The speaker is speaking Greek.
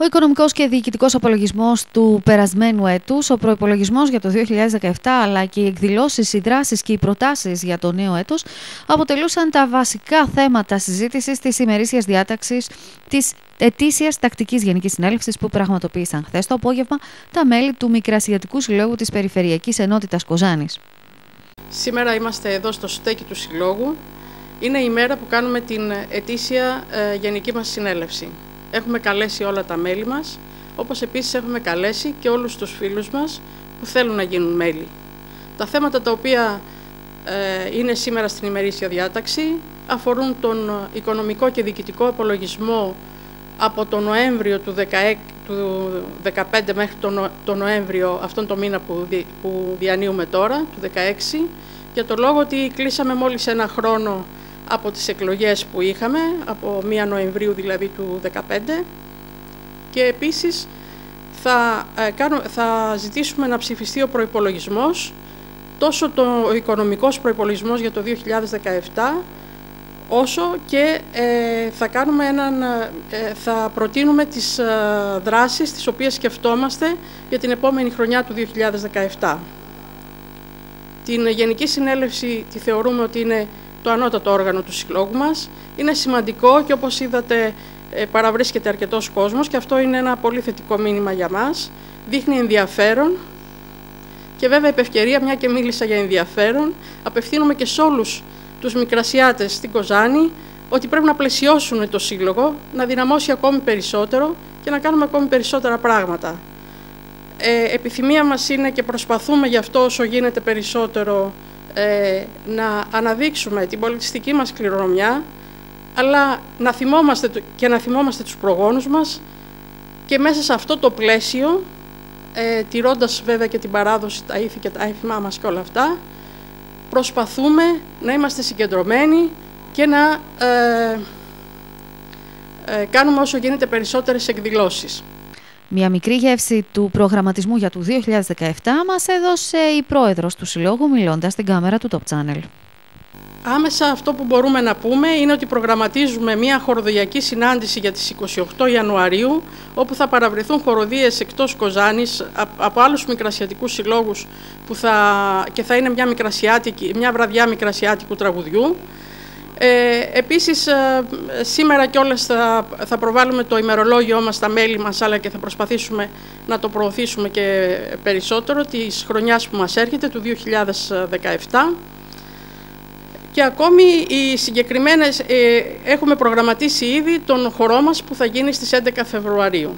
Ο οικονομικός και διοικητικός απολογισμός του περασμένου έτους, ο προπολογισμό για το 2017, αλλά και οι εκδηλώσεις, οι δράσεις και οι προτάσεις για το νέο έτος αποτελούσαν τα βασικά θέματα συζήτησης της ημερήσιας διάταξης της ετήσιας τακτικής Γενικής Συνέλευσης που πραγματοποίησαν χθες το απόγευμα τα μέλη του Μικρασιατικού Συλλόγου της Περιφερειακής Ενότητας Κοζάνης. Σήμερα είμαστε εδώ στο στέκι του Συλλόγου. Είναι η μέρα που κάνουμε την ετήσια ε, Γενική μας Συνέλευση. Έχουμε καλέσει όλα τα μέλη μας, όπως επίσης έχουμε καλέσει και όλους τους φίλους μας που θέλουν να γίνουν μέλη. Τα θέματα τα οποία ε, είναι σήμερα στην ημερήσια διάταξη αφορούν τον οικονομικό και διοικητικό απολογισμό από τον Νοέμβριο του 2015 μέχρι τον, το Νοέμβριο αυτόν το μήνα που, που διανύουμε τώρα, του 2016, για το λόγο ότι κλείσαμε μόλις ένα χρόνο από τις εκλογές που είχαμε, από 1 Νοεμβρίου δηλαδή του 2015 και επίσης θα, ε, θα ζητήσουμε να ψηφιστεί ο προϋπολογισμός, τόσο το οικονομικός προϋπολογισμός για το 2017, όσο και ε, θα, κάνουμε έναν, ε, θα προτείνουμε τις ε, δράσεις τις οποίες σκεφτόμαστε για την επόμενη χρονιά του 2017. Την Γενική Συνέλευση τη θεωρούμε ότι είναι το ανώτατο όργανο του συλλόγου μας. Είναι σημαντικό και όπως είδατε ε, παραβρίσκεται αρκετός κόσμος και αυτό είναι ένα πολύ θετικό μήνυμα για μας. Δείχνει ενδιαφέρον και βέβαια επευκαιρία, μια και μίλησα για ενδιαφέρον, απευθύνομαι και σε όλους τους μικρασιάτες στην Κοζάνη ότι πρέπει να πλαισιώσουν το σύλλογο, να δυναμώσει ακόμη περισσότερο και να κάνουμε ακόμη περισσότερα πράγματα. Ε, επιθυμία μας είναι και προσπαθούμε γι' αυτό όσο γίνεται περισσότερο ε, να αναδείξουμε την πολιτιστική μας κληρονομιά, αλλά να θυμόμαστε και να θυμόμαστε τους προγόνους μας και μέσα σε αυτό το πλαίσιο, ε, τηρώντας βέβαια και την παράδοση, τα ήθη και τα έθιμά μας και όλα αυτά, προσπαθούμε να είμαστε συγκεντρωμένοι και να ε, ε, κάνουμε όσο γίνεται περισσότερες εκδηλώσεις. Μια μικρή γεύση του προγραμματισμού για το 2017 μας έδωσε η πρόεδρος του Συλλόγου μιλώντας στην κάμερα του Top Channel. Άμεσα αυτό που μπορούμε να πούμε είναι ότι προγραμματίζουμε μια χοροδιακή συνάντηση για τις 28 Ιανουαρίου όπου θα παραβρεθούν χοροδίες εκτός Κοζάνης από άλλους μικρασιατικούς συλλόγους που θα, και θα είναι μια, μια βραδιά μικρασιάτικου τραγουδιού. Ε, επίσης, ε, σήμερα κιόλας θα, θα προβάλλουμε το ημερολόγιο μας στα μέλη μας, αλλά και θα προσπαθήσουμε να το προωθήσουμε και περισσότερο της χρονιάς που μας έρχεται, του 2017. Και ακόμη οι συγκεκριμένες, ε, έχουμε προγραμματίσει ήδη τον χορό μας που θα γίνει στις 11 Φεβρουαρίου.